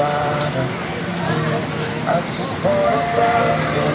para a desfrutar.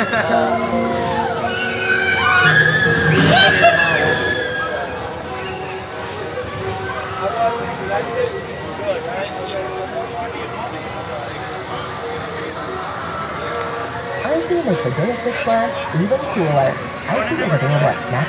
I Icy makes a day at Six Flags even cooler. i Icy is available at Snacks.